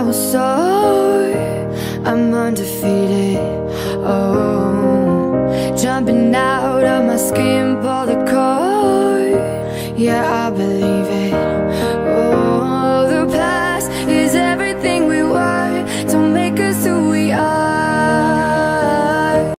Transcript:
I was sorry, I'm undefeated. Oh, jumping out of my skin, pull the cord. Yeah, I believe.